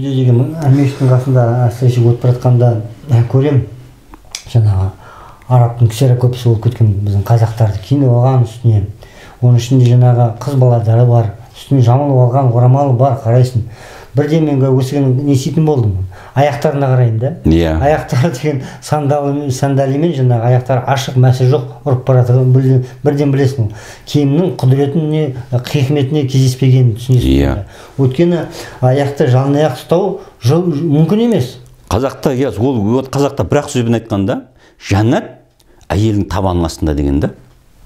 үйде деген мешіттің қасында әсіресе өтіп бара жатқанда көремін жаңағы арабтың ксера көпісі болып кеткен біздің қазақтарды киініп алған үстіне. Оның ішінде жаңағы қыз баладары бар үстіне жамылып алған орамалы бар қарайсың. Бірде мен өсіген не істейтін болдым? Аяқтарына қараймын да. Иә. Аяқтары деген сандал сандалимен жаңағы аяқтары ашық мәсі жоқ ұрып бара жатыр бірден білесің киімнің құдіретіне хикметіне кездеспегенін түсінесің Иә. өйткені аяқты жалаңаяқ ұстау жол- мүмкін емес. Қазақта иә ол вот қазақта бір ақ сөзбен айтқанда жәннат әйелдің табанының астында деген да.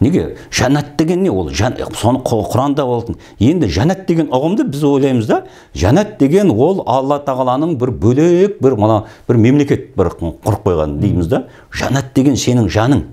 Неге? Жәннат деген не ол? Жан, соны Құр- құранда болатын. Енді жәннат деген ұғымды біз ойлаймыз да жәннат деген ол алла тағаланың бір бөлек бір мына бір мемлекет бір құрып қойған дейміз да. Жәннат деген сенің жаның.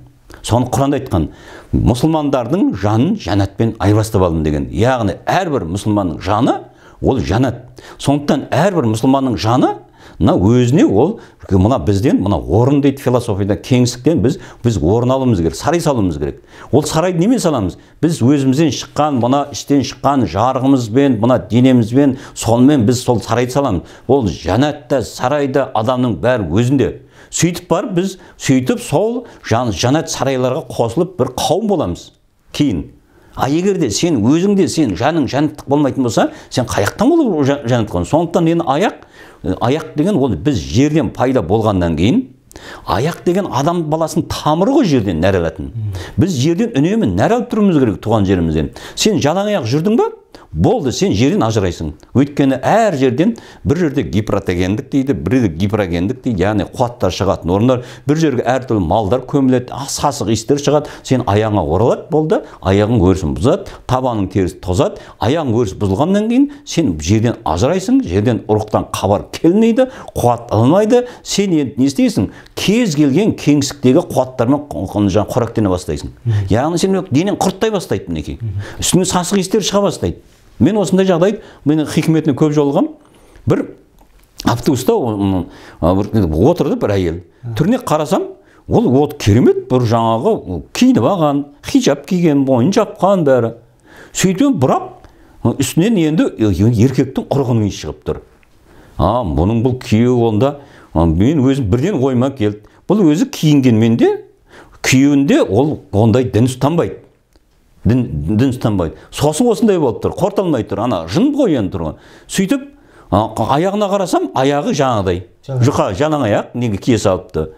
Соны құранда айтқан. Мұсылмандардың жанын жәннатпен айырбастап алдым деген. Яғни әрбір мұсылманның жаны ол жәннат сондықтан әрбір мұсылманның жаны мына өзіне ол мына бізден мына орын дейді философияда кеңістіктен біз біз орын алуымыз керек сарай салуымыз керек. Ол сарайды немен саламыз? Біз өзімізден шыққан мына іштен шыққан жарығымызбен мына денемізбен сонымен біз сол сарайды саламыз. Ол жәннатта сарайда адамның бәрі өзінде. Сөйтіп барып біз сөйтіп сол жәннат сарайларға қосылып бір қауым боламыз. Кейін. А егер де сен өзің де сен жаның жәннаттық болмайтын болса сен қаяқтан жа- жәннатқа сондықтан енді аяқ? Аяқ деген ол біз жерден пайда болғаннан кейін аяқ деген адам баласының тамыры ғой жерден нәр алатын. Біз жерден үнемі нәр алып тұруымыз керек туған жерімізден. Сен жалаң аяқ жүрдің ба болды сен жерден ажырайсың. Өйткені әр жерден бір жерде гипротогендік дейді бір жерде гипрогендік дейді. Яғни қуаттар шығатын орындар бір жерге әртүрлі малдар көміледі сасық иістер шығады. Сен аяғыңа оралады болды. Аяғың өрісін бұзады табаның терісі тозады. Аяғың өрісі бұзылғаннан кейін сен жерден ажырайсың жерден ұрықтан хабар келмейді қуат алынбайды. Сен енді не істейсің? Кез келген кеңістіктегі қуаттармен жаңағы қоректене бастайсың. Яғни сен денең құрттай бастайды мінекей. Үстіңе сасық иістер шыға бастайды. Мен осындай жағдай менің хикметіне көп жолығамын бір автобуста отырды бір әйел. Түріне қарасам ол вот керемет бір жаңағы киініп алған хиджаб киген мойнын жапқан бәрі. Сөйтіп бірақ үстінен енді еркектің ұрығының иісі шығып тұр. А бұның бұл күйеуі онда мен өзім бірден ойыма келді. Бұл өзі киінгенмен де күйеуінде ол ондай дін ұстанбайды. Дін, дін ұстанбайды. Сосын осындай болып тұр қорталмай тұр. Ана жын ғой енді тұрған. Сөйтіп аяғына қарасам аяғы жаңағыдай. Жұқа жалаң аяқ неге кие салыпты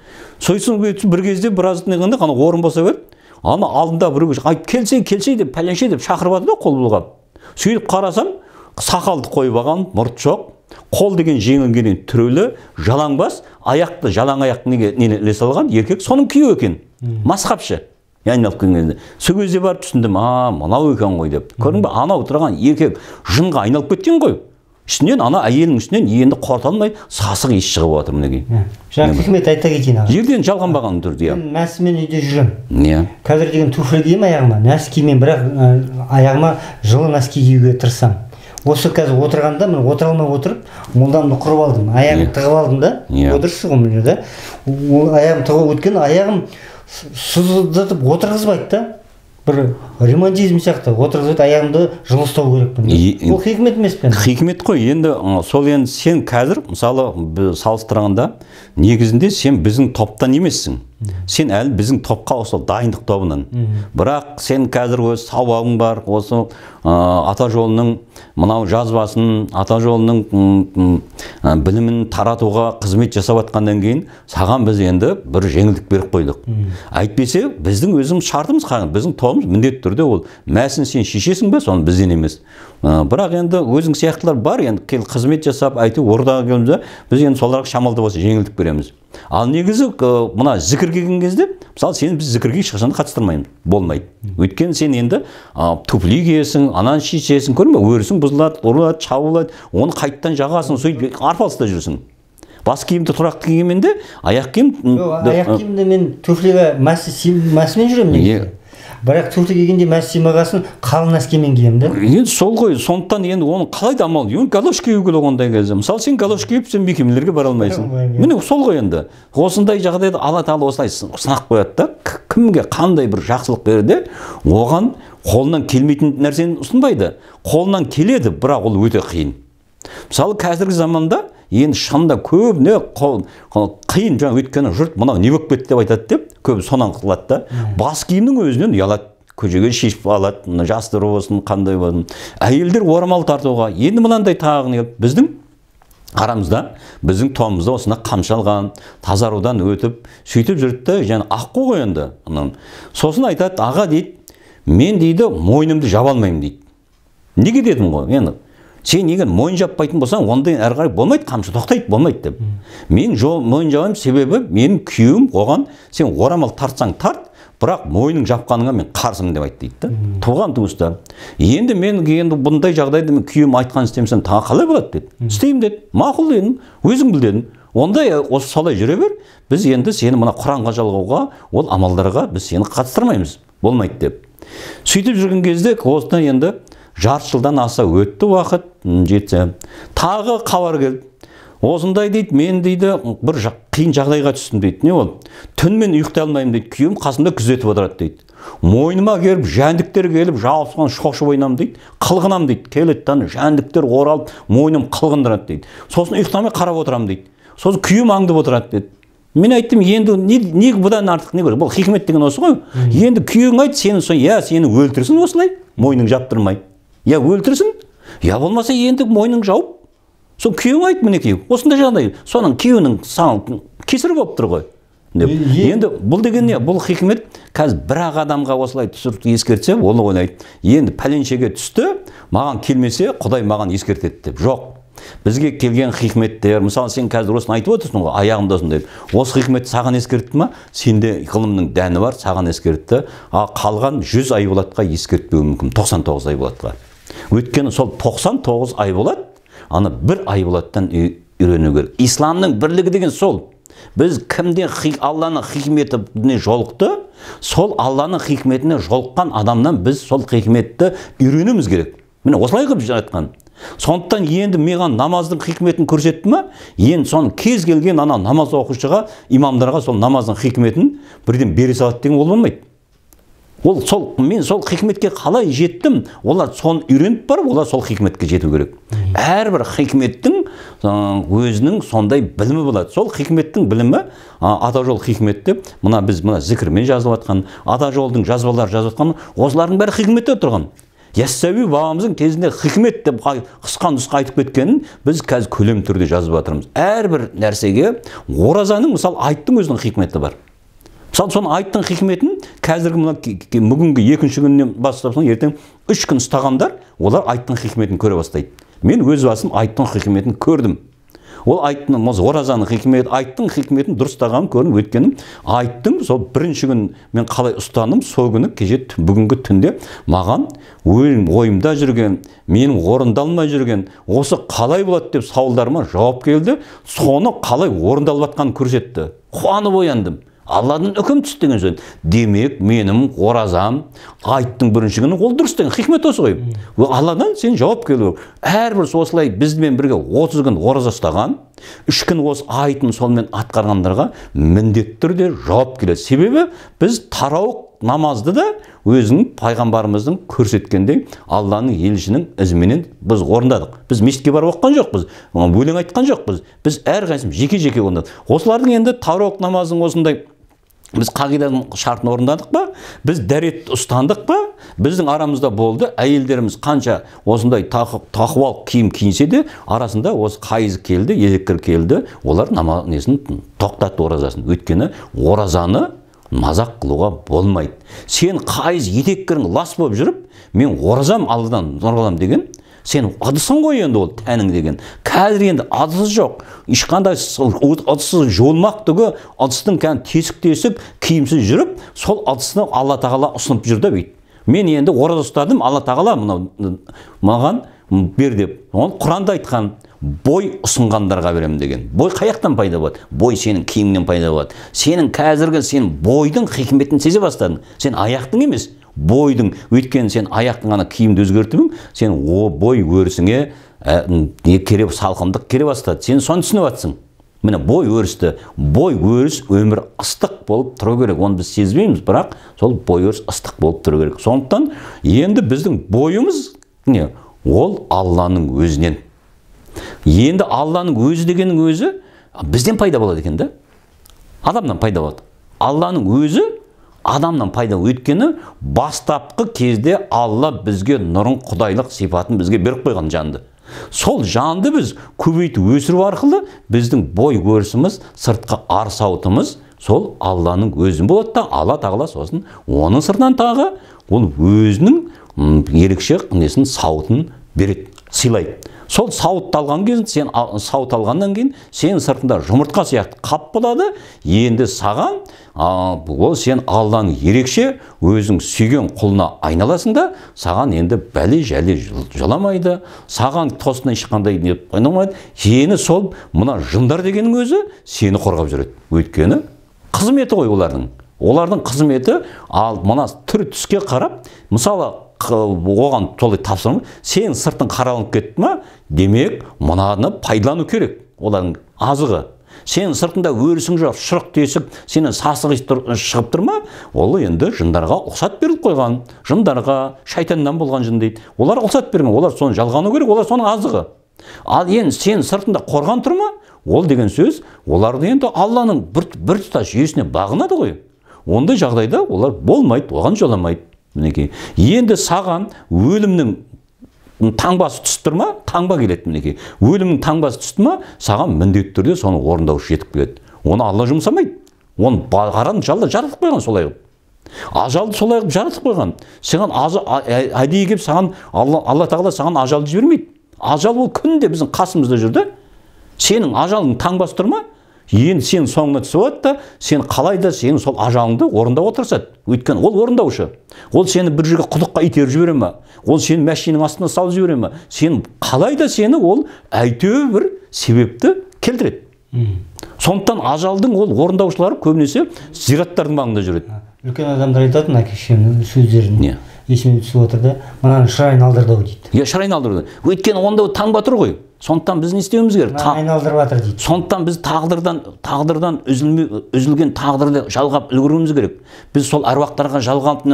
сосын бір кезде біраз неғында ана орын босап еді ана алдында біреу айт келсе келсе деп пәленше деп шақырып жатыр да қол бұлғап. Сөйтіп қарасам сақалды қойып алған мұрт жоқ. Қол деген жеңілгеннен түрелі жалаң бас аяқты жалаң аяқ неге нені іле салған еркек соның күйеуі екен. Масқапшы айналып кезде сол кезде барып түсіндім а мынау екен ғой деп. Көрдің ба анау тұрған еркек жынға айналып кеткен ғой. Үстінен ана әйелінің үстінен енді қорыта сасық иіс шығып жатыр мінекей. Жаңағы хикмет айта кетейін аға жерден жалғанбаған түрде иә мен мәсімен үйде жүремін иә. Қазір деген туфли киемін аяғыма носкимен бірақ аяғыма жылы носки киюге тырысамын осы қазір отырғанда міне отыра алмай отырып молдамды құрып алдым аяғымды Иә. тығып алдым да. Иә. отырсыз ғой міне да. О- аяғым тығып өйткені аяғым сыздатып отырғызбайды да. бір ремонтизм сияқты отырғызбайды аяғымды жылы ұстау керекпін ол хикмет емес пе? хикмет қой. Енді сол енді сен қазір мысалы салыстырғанда негізінде сен біздің топтан емессің. Сен әлі біздің топқа осы дайындық тобынан. Бірақ сен қазір өз сауабың бар осы ы, ата жолының мынау жазбасын ата жолының ы, білімін таратуға қызмет жасап жатқаннан кейін саған біз енді бір жеңілдік беріп қойдық. Әйтпесе біздің өзіміз шартымыз қаған біздің тобымыз міндетті түрде ол мәсін сен шешесің бе соны бізден емес. Ы, бірақ енді өзің сияқтылар бар енді кел қызмет жасап әйтеуір ордаға келгенде біз енді соларға шамалды болса жеңілдік береміз. Ал негізі мына зікір келген кезде мысалы сені біз зікірге ешқашан да қатыстырмаймыз. Болмайды. Өйткені сен енді а, туфли киесің ананы шешесің көрдің ба өрісің бұзылады ұрылады шабылады. Оны қайтадан жағасың сөйтіп арпалыста жүрсің. Бас киімді тұрақты кигенмен де аяқ киім аяқ киімді мен туфлиға мәсі мәсімен жүремін негізі. Бірақ туфли кигенде мәсі симағасын қалың носкимен киемін да. Енді сол ғой сондықтан енді оны қалай да амал енді галош кию керек ондай кезде. Мысалы сен галош киіп сен мекемелерге бара алмайсың. Алмаймын, иә. міне сол ғой енді. Осындай жағдайда алла тағала осылай сын- сынақ қояды да. Кімге қандай бір жақсылық берді оған қолынан келмейтін нәрсені ұсынбайды. Қолынан келеді бірақ ол өте қиын. Мысалы қазіргі заманда енді шынында көбіне қиын жаңа өйткені жұрт мынау не болып кетті деп айтады деп көбі сонан қылады да. Бас киімнің өзінен ұялады көшеге шешіп алады мына жастар болсын қандай болсын. Әйелдер орамал тартуға енді мынандай тағы не біздің арамызда біздің томымызда осында қамшалған тазарудан өтіп сөйтіп жүрді да және аққу ғой енді сосын айтады аға дейді мен дейді мойнымды жаба алмаймын дейді. Неге дедім ғой енді? Сен егер мойын жаппайтын болсаң онда әрі қарай болмайды қамшы тоқтайды болмайды деп. Мен жол мойын жабамын себебі менің күйеуім оған сен орамал тартсаң тарт бірақ мойның жапқаныңа мен қарсымын деп айтты дейді да. Туған туыстар енді мен енді бұндай жағдайда мен күйеуім айтқанын істемесем тағы қалай болады? деді. Істеймін деді. Мақұл дедім өзің біл дедім. Ондай осы солай жүре бер. Біз енді сені мына құранға жалғауға ол амалдарға біз сені қатыстырмаймыз. Болмайды деп. Сөйтіп жүрген кезде осыдан енді жарты жылдан аса өтті уақыт жетсе. Тағы хабар келді. Осындай дейді мен дейді бір жа- қиын жағдайға түстім дейді не ол? Түнімен ұйықтай алмаймын дейді. Күйеуім қасымда күзетіп отырады дейді. Мойныма келіп жәндіктер келіп жабысқан шошып ойнамын дейді. Қылғынамын дейді. Келеді да жәндіктер оралып мойным қылғындырады дейді. Сосын ұйықтамай қарап отырамын дейді. Сосын күйеуім аңдып отырады деді мен айттым енді не, не бұдан артық не бар бұл хикмет деген осы ғой енді күйеуің айт сені сол иә сені өлтірсін осылай. Мойның жаптырмай я өлтірсін? Я болмаса енді мойның жауып сол күйеуің айт мінекей. Осындай жағдай. Соның күйеуінің саған кесірі болып тұр ғой. Деп. Енді бұл деген не? Бұл хикмет қазір бір ақ адамға осылай түсіріп ескертсе ол ойлайды енді пәленшеге түсті маған келмесе құдай маған ескертеді деп. Жоқ. Бізге келген хикметтер мысалы сен қазір осыны айтып отырсың ғой аяғымда осындай. Осы хикмет саған ескертті ма? Сенде ғылымның дәні бар саған ескертті. А қалған 100 айболатқа ескертпеуі мүмкін. 99 айболатқа өйткені сол 99 айболат ана бір үй- үйрену керек. Исламның бірлігі деген сол. Біз кімде алланың хикметіне жолықты сол алланың хикметіне жолыққан адамнан біз сол хикметті үйренуіміз керек. Міне осылай қылып жаратқан. Сондықтан енді маған намаздың хикметін көрсетті ма енді соны кез келген ана намаз оқушыға имамдарға сол намаздың хикметін бірден бере салады деген ол болмайды. Ол сол мен сол хикметке қалай жеттім? Олар соны үйреніп барып олар сол хикметке жету керек. Әрбір хикметтің өзінің сондай білімі болады. Сол хикметтің білімі ата жол хикмет деп мына біз мына зікірмен жазылып жатқан ата жолдың жазбалары жазып жатқан осылардың бәрі хикметте тұрған яссауи бабамыздың кезінде хикмет деп қысқа нұсқа айтып кеткенін біз қазір көлем түрде жазып жатырмыз. Әрбір нәрсеге оразаның мысалы айттың өзінің хикметі бар. Мысалы соны айттың хикметін қазіргі мына бүгінгі екінші күннен бастап ертең үш күн ұстағандар олар айттың хикметін көре бастайды. Мен өз басым айттың хикметін көрдім. Ол айттың оразаның хикметі айттың хикметін дұрыстағанын көрдім өйткені айттың сол бірінші күн мен қалай ұстандым сол күні кеше бүгінгі түнде маған ой- ойымда жүрген менің орындалмай жүрген осы қалай болады деп сауалдарыма жауап келді соны қалай орындалып жатқанын көрсетті. Қуанып ояндым. Алладан үкім түсті деген сөз демек менің оразам айттың бірінші күні ол дұрыс деген хикмет осы ғой. Алладан сен жауап келу. Әрбір осылай бізбен бірге 30 күн ораза ұстаған үш күн осы айттың сонымен атқарғандарға міндетті түрде жауап келеді. Себебі біз тарауық намазды да өзінің пайғамбарымыздың көрсеткендей алланың елшінің ізіменен біз орындадық. Біз мешітке барып оқыған жоқпыз өлең айтқан жоқпыз. Біз әрқайсымыз жеке жеке орындадық. Осылардың енді тарауық намазының осындай біз қағиданың шартын орындадық па біз дәретті ұстандық па біздің арамызда болды әйелдеріміз қанша осындай тақуалық киім киінсе де арасында осы қайыз келді електер келді олар намаз несін тоқтатты оразасын өйткені оразаны мазақ қылуға болмайды сен қайыз етеккірің лас болып жүріп мен оразам алладан нұр деген сен ыдысың ғой енді ол тәнің деген. Қазір енді ыдыс жоқ. Ешқандай сол ыдыссыз жуылмақ түгі ыдыстың кәдімгі тесік тесік киімсіз жүріп сол ыдысты алла тағала ұсынып жүр да бүйтіп. Мен енді ораза ұстадым алла тағала мынау маған бер деп. Ол құранда айтқан. Бой ұсынғандарға беремін деген. Бой қай жақтан пайда болады. Бой сенің киіміңнен пайда болады. Сенің қазіргі сен бойдың хикметін сезе бастадың. Сен аяқтың емес бойдың. Өйткені сен аяқтың ана киімді өзгертіп едің сен о бой өрісіңе ә, не кере салқындық келе бастады. Сен соны түсініп жатрсың міне бой өрісті бой өріс өмір ыстық болып тұру керек. Оны біз сезбейміз бірақ сол бой өріс ыстық болып тұру керек. Сондықтан енді біздің бойымыз не? Ол алланың өзінен. Енді алланың өзі дегеннің өзі бізден пайда болады екен да? Адамнан пайда болады. Алланың өзі адамнан пайда өйткені бастапқы кезде алла бізге нұрын құдайлық сипатын бізге беріп қойған жанды. Сол жанды біз көбейтіп өсіру арқылы біздің бой өрісіміз сыртқы ар сауытымыз сол алланың өзі болады да алла тағала сосын оның сыртынан тағы ол өзінің ерекше несін сауытын береді сыйлайды. Сол сауытты алған кезде сен сауыт алғаннан кейін сен сыртында жұмыртқа сияқты қап болады. Енді саған ол сен алланың ерекше өзің сүйген құлына айналасың да саған енді бәле жәле жоламайды саған тосыннан ешқандай не айналмайды. Сені сол мына жындар дегеннің өзі сені қорғап жүреді. Өйткені қызметі ғой олардың. Олардың қызметі ал мына түр түске қарап мысалы оған солай тапсырма сен сыртың қараланып кетті ма демек мынаны пайдалану керек олардың азығы. Сен сыртында өрісің жоқ шұрық тесік сенен сасық шығып тұр ма? Ол енді жындарға ұқсат беріліп қойған. Жындарға шайтаннан болған жын дейді. Олар ұқсат берген олар соны жалғану керек олар соның азығы. Ал енді сен сыртында қорған тұр ма? Ол деген сөз оларды енді алланың бір, бір тұтас жүйесіне бағынады ғой. Ондай жағдайда олар болмайды оған жоламайды. Мінекей. Енді саған өлімнің таңбасы түсіп тұр ма? Таңба келеді мінекей. Өлімнің таңбасы түсті ма? Саған міндетті түрде соны орындаушы жетіп келеді. Оны алла жұмсамайды. Оны қараны жалда жаратып қойған солай қылып. Ажалды солай қылып жаратып қойған. Саған әдейі келіп саған алла, алла тағала саған ажалды жібермейді. Ажал ол күнде біздің қасымызда жүр да. Сенің ажалың таңбасы тұр ма? Енді сен соңына түсіп алады да сен қалай да сенің сол ажалыңды орындауға тырысады өйткені ол орындаушы. Ол сені бір жерге құдыққа итеріп жібере ма? Ол сені мәшиненің астына салып жібере ма? Сен қалай да сені ол әйтеуір бір себепті келтіреді. Сондықтан ажалдың ол орындаушылары көбінесе зираттардың маңында жүреді. Үлкен адамдар айтатын әке шешемнің сөздерін не? есіме түсіп отыр да мынаның шырайын алдырды ау дейді. Иә шырайын алдырды. Өйткені онда таңба тұр ғой. Сондықтан біз не істеуіміз керек? Айналдырып жатыр дейді. Сондықтан біз тағдырдан тағдырдан үзілме, үзілген тағдырды жалғап үлгеруіміз керек. Біз сол әруақтарға жалғап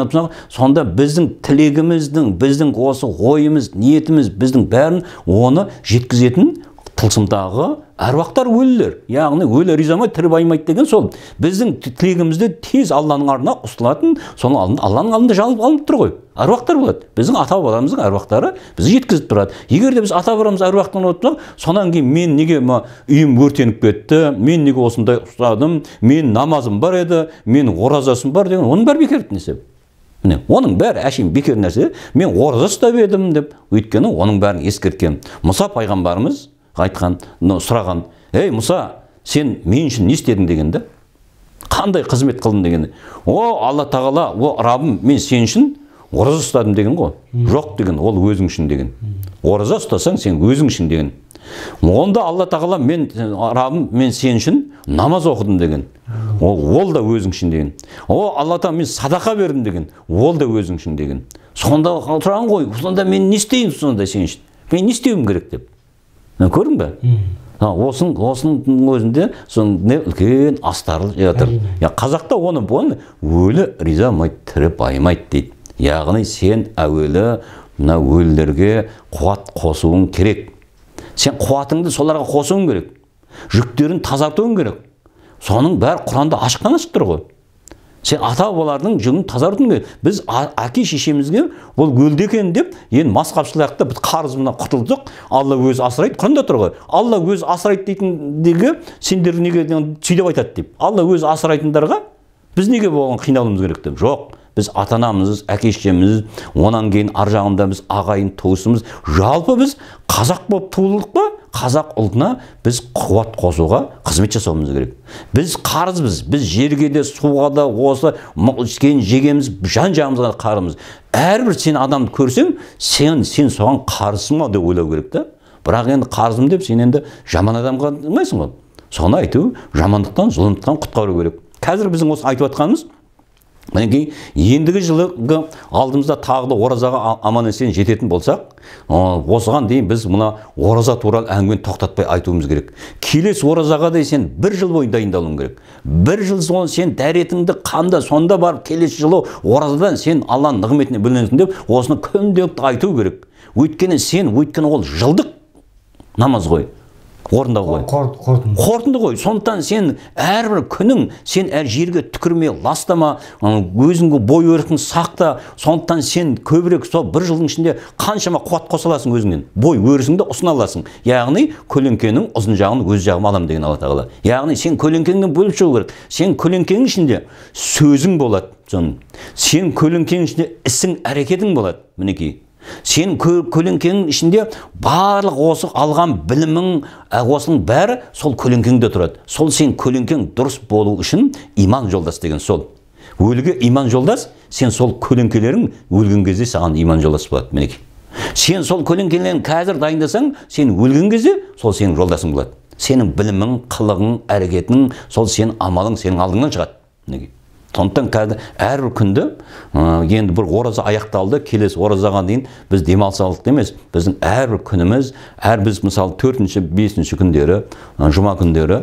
сонда біздің тілегіміздің біздің осы ойымыз ниетіміз біздің бәрін оны жеткізетін тылсымдағы әруақтар өлілер. Яғни өлі ризамайды тірі байымайды деген сол. Біздің тілегімізді тез алланың алдына ұсталатын соны алланың алдында жалып алынып тұр ғой. Әруақтар болады. Біздің ата бабамыздың әруақтары бізге жеткізіп тұрады. Егер де біз ата бабамыз әруақтан отырсақ сонан кейін мен неге ма үйім өртеніп кетті мен неге осындай ұстадым мен намазым бар еді мен оразасым бар деген оның бәрі бекер нәрсе. Міне оның бәрі әшейін бекер нәрсе. Мен ораза ұстап едім деп өйткені оның бәрін ескерткен мұса пайғамбарымыз айтқан сұраған ей мұса сен мен үшін не істедің деген да қандай қызмет қылдың? деген о алла тағала о раббым мен сен үшін ораза ұстадым деген ғой жоқ деген ол өзің үшін деген. Ораза ұстасаң сен өзің үшін деген. Онда алла тағала мен раббым мен сен үшін намаз оқыдым деген. Ол, ол да өзің үшін деген. О алла тағала мен садақа бердім деген. Ол да өзің үшін деген. Сонда сұраған ғой сонда мен не істеймін сонда сен үшін? Мен не істеуім керек? деп. Көрдің бе? Осының осының өзінде не үлкен астарлы жатыр. Қазақта оны оны өлі риза тірі байымайды дейді. Яғни сен әуелі мына өлілерге қуат қосуың керек. Сен қуатыңды соларға қосуың керек. Жүктерін тазартуың керек. Соның бәрі құранда ашықтан ашық тұр ғой. Сен ата бабалардың жүгін тазартуың керек біз әке шешемізге ол өлді екен деп енді мас қапшылайық та біз қарызымыздан құтылдық алла өзі асырайды құранда тұр ғой алла өзі асырайды дейтіндегі сендер неге сөйтіп айтады деп алла өзі асырайтындарға біз неге оған қиналуымыз керек деп жоқ біз ата анамыз әке шешеміз онан кейін ар жағында біз ағайын туысымыз. Жалпы біз қазақ болып туылдық па? Қазақ ұлтына біз қуат қосуға қызмет жасауымыз керек. Біз қарызбыз. Біз жерге де суға да осы ішкен жегеміз жан жағымызға қарымыз. Әрбір сен адамды көрсең сен сен соған қарызсың ба деп ойлау керек та. Бірақ енді қарызым деп сен енді жаман адамға қылмайсың ғой. Соны әйтеуір жамандықтан зұлымдықтан құтқару керек. Қазір біздің осы айтып жатқанымыз мінекей ендігі жылғы алдымызда тағы да оразаға аман есен жететін болсақ осыған дейін біз мына ораза туралы әңгімені тоқтатпай айтуымыз керек. Келесі оразаға да сен бір жыл бойы дайындалуың керек. Бір жыл соң сен дәретіңді қамда сонда барып келесі жылы оразадан сен алланың нығметіне бөленесің деп осыны күнделікті айту керек. Өйткені сен өйткені ол жылдық намаз ғой. Орындау ғой. Қорытынды. Қорытынды ғой. Сондықтан сен әрбір күнің сен әр жерге түкірме ластама өзіңгі бой өркін сақта. Сондықтан сен көбірек сол бір жылдың ішінде қаншама қуат қоса аласың өзіңнен. Бой өрісіңді ұсына аласың. Яғни көлеңкенің ұзын жағын өз жағыма аламын деген алла тағала. Яғни сен көлеңкеңнен бөліп шығу керек. Сен көлеңкеңнің ішінде сөзің болады сен көлеңкеңнің ішінде ісің әрекетің болады мінекей. Сен көлеңкеңнің ішінде барлық осы алған білімің осының бәрі сол көлеңкеңде тұрады. Сол сен көлеңкең дұрыс болу үшін иман жолдас деген сол. Өліге иман жолдас сен сол көлеңкелерің өлген кезде саған иман жолдас болады мінекей. Сен сол көлеңкелерін қазір дайындасаң сен өлген кезде сол сенің жолдасың болады. Сенің білімің қылығың әрекетің сол сенің амалың сенің алдыңнан шығады мінекей. Сондықтан қазір әрбір күнді енді бір ораза аяқталды келесі оразаға дейін біз демалыс алдық емес. Біздің әрбір күніміз әр біз мысалы төртінші бесінші күндері жұма күндері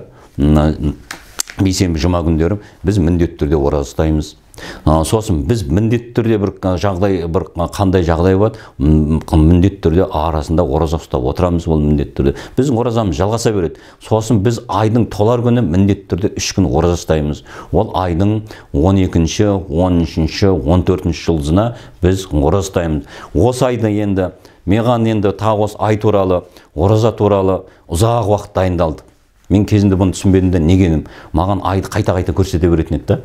бейсенбі жұма күндері біз міндетті түрде ораза ұстаймыз. Сосын біз міндетті түрде бір жағдай бір қандай жағдай болады? Міндетті түрде арасында ораза ұстап отырамыз ол міндетті түрде. Біздің оразамыз жалғаса береді. Сосын біз айдың толар күні міндетті түрде үш күн ораза ұстаймыз. Ол айдың 12-ші 13-ші 14-ші жұлдызына біз ораза ұстаймыз. Осы айда енді маған енді тағы осы ай туралы ораза туралы ұзақ уақыт дайындалды. Мен кезінде бұны түсінбедім де неге маған айды қайта қайта көрсете беретін еді да.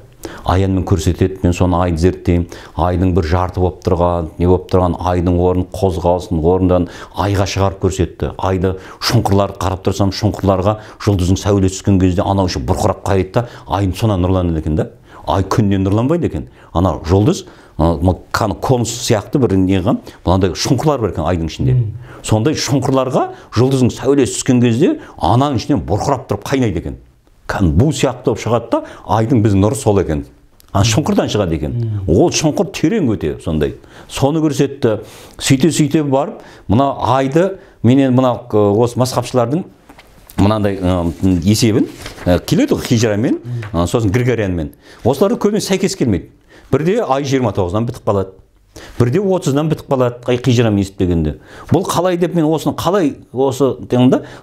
Аянмен көрсетеді мен соны айды зерттеймін айдың бір жарты болып тұрған не болып тұрған айдың орнын қозғалысын орнынан айға шығарып көрсетті. Айды шұңқырларды қарап тұрсам шұңқырларға жұлдыздың сәулесі түскен кезде анау іші бұрқырап қарайды да айдың содан нұрланады екен да. Ай күннен нұрланбайды екен. Ана жұлдыз конус сияқты бір не қылған мынандай шұңқырлар бар екен айдың ішінде. Сондай шұңқырларға жұлдыздың сәулесі түскен кезде ананың ішінен бұрқырап тұрып қайнайды екен. Бу сияқты болып шығады да айдың біздің нұры сол екен. Ана шұңқырдан шығады екен. Ол шұңқыр терең өте сондай. Соны көрсетті. Сөйте сөйте барып мына айды мен енді мына осы масхабшылардың мынандай есебін келеді ғой хижрамен сосын григорианмен осылар көбіне сәйкес келмейді. Бірде ай жиырма тоғыздан бітіп қалады. Бірде отыздан бітіп қалады ай қижрам есептегенде бұл қалай деп мен осыны қалай осы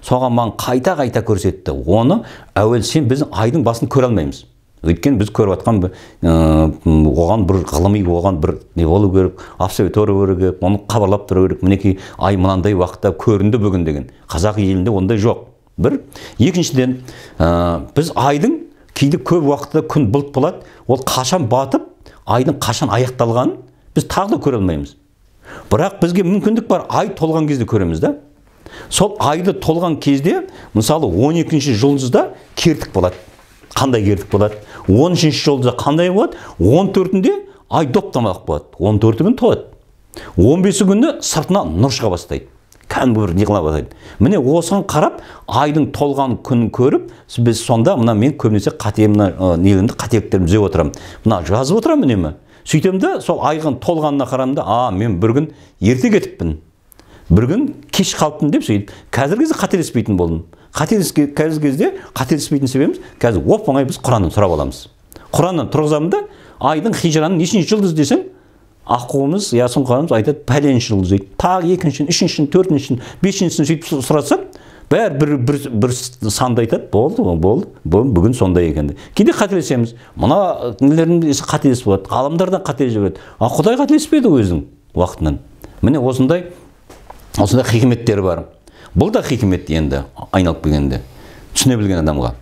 соған маған қайта қайта көрсетті. Оны әуел сен біз айдың басын көре алмаймыз. Өйткені біз көріп жатқан оған бір ғылыми оған бір не болу керек обсерватория болу керек оны хабарлап тұру керек. Мінекей ай мынандай уақытта көрінді бүгін деген. Қазақ елінде ондай жоқ. Бір. Екіншіден біз айдың кейде көп уақытта күн бұлт болады. Ол қашан батып айдың қашан аяқталғанын біз тағы да көре алмаймыз бірақ бізге мүмкіндік бар ай толған кезде көреміз да сол айды толған кезде мысалы 12 жұлдызда кертік болады қандай кертік болады 13 жұлдызда қандай болады 14-інде ай доптамалық болады 14 күн толады 15 күні сыртына нұр шыға бастайды кәдімгі бір неғыла бастайды міне осыған қарап айдың толған күнін көріп біз сонда мына мен көбінесе қате мына нелерімді қателіктерімді түзеп отырамын мына жазып отырамын үнемі сөйтемін да сол айғын толғанына қараймын да а мен бір күн ерте кетіппін. Бір күн кеш қалыппын деп сөйтіп қазіргі кезде қателеспейтін болдым. Қазіргі кезде қателеспейтін себебіміз қазір оп оңай біз құраннан сұрап аламыз. Құраннан тұрғызамын да айдың хижраның нешінші жұлдыз десең аққуымыз я сұңқарымыз айтады пәленші жұлдыз дейді. Тағы екіншісін үшіншісін төртіншісін бесіншісін сөйтіп сұрасам бәрі бір, бір, бір санды айтады. Болды болды бүгін сондай екен кейде қателесеміз. Мына нелердің қателесіп болады? Ғалымдар да қателесіп жібереді. А құдай қателеспеді өзінің уақытынан. Міне осындай осындай хикметтері бар. Бұл да хикмет енді айналып келгенде. Түсіне білген адамға.